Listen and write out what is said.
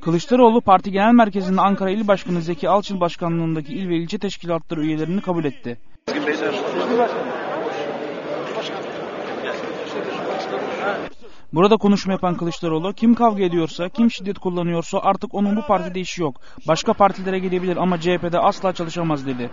Kılıçdaroğlu parti genel merkezinde Ankara İl Başkanı Zeki Alçıl başkanlığındaki il ve ilçe teşkilatları üyelerini kabul etti. Burada konuşma yapan Kılıçdaroğlu kim kavga ediyorsa, kim şiddet kullanıyorsa artık onun bu partide işi yok. Başka partilere gidebilir ama CHP'de asla çalışamaz dedi.